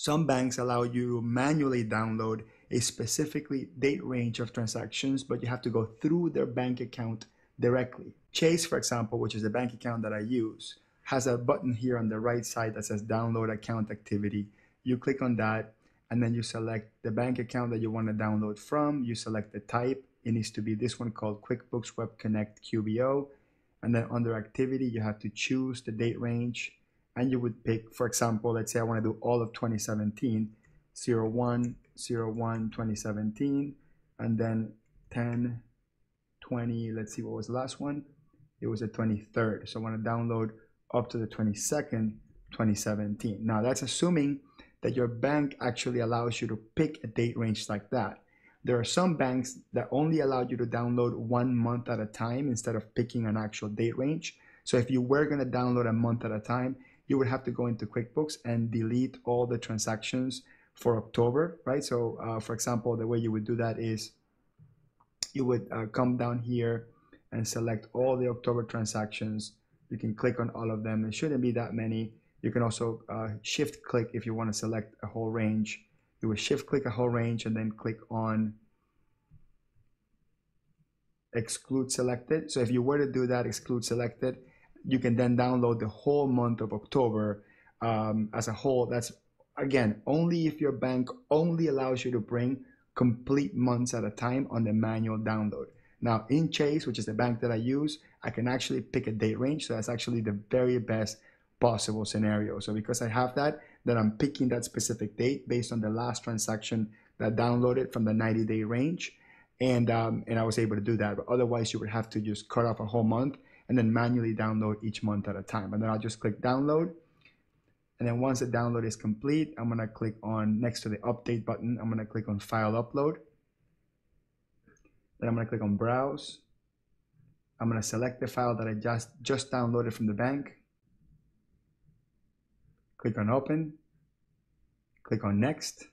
Some banks allow you to manually download a specifically date range of transactions, but you have to go through their bank account directly. Chase, for example, which is a bank account that I use, has a button here on the right side that says download account activity. You click on that and then you select the bank account that you want to download from. You select the type. It needs to be this one called QuickBooks Web Connect QBO. And then under activity, you have to choose the date range and you would pick, for example, let's say I want to do all of 2017, 01, 01, 2017, and then 10, 20, let's see what was the last one. It was the 23rd. So I want to download up to the 22nd, 2017. Now that's assuming that your bank actually allows you to pick a date range like that. There are some banks that only allow you to download one month at a time instead of picking an actual date range. So if you were going to download a month at a time, you would have to go into QuickBooks and delete all the transactions for October, right? So, uh, for example, the way you would do that is you would uh, come down here and select all the October transactions. You can click on all of them. It shouldn't be that many. You can also uh, shift click if you want to select a whole range. You would shift click a whole range and then click on exclude selected. So if you were to do that, exclude selected, you can then download the whole month of October um, as a whole. That's again only if your bank only allows you to bring complete months at a time on the manual download. Now in Chase, which is the bank that I use, I can actually pick a date range. So that's actually the very best possible scenario. So because I have that, then I'm picking that specific date based on the last transaction that downloaded from the 90 day range. And, um, and I was able to do that. But otherwise you would have to just cut off a whole month and then manually download each month at a time. And then I'll just click download. And then once the download is complete, I'm gonna click on next to the update button, I'm gonna click on file upload. Then I'm gonna click on browse. I'm gonna select the file that I just, just downloaded from the bank. Click on open, click on next.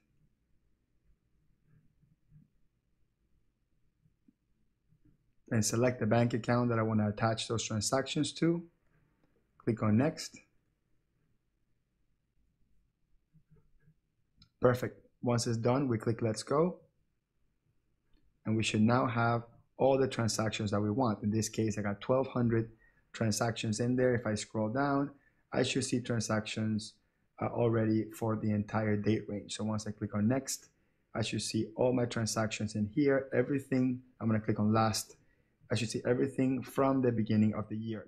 And select the bank account that I want to attach those transactions to. Click on next. Perfect. Once it's done, we click let's go. And we should now have all the transactions that we want. In this case, I got 1200 transactions in there. If I scroll down, I should see transactions uh, already for the entire date range. So once I click on next, I should see all my transactions in here, everything. I'm gonna click on last I should see everything from the beginning of the year.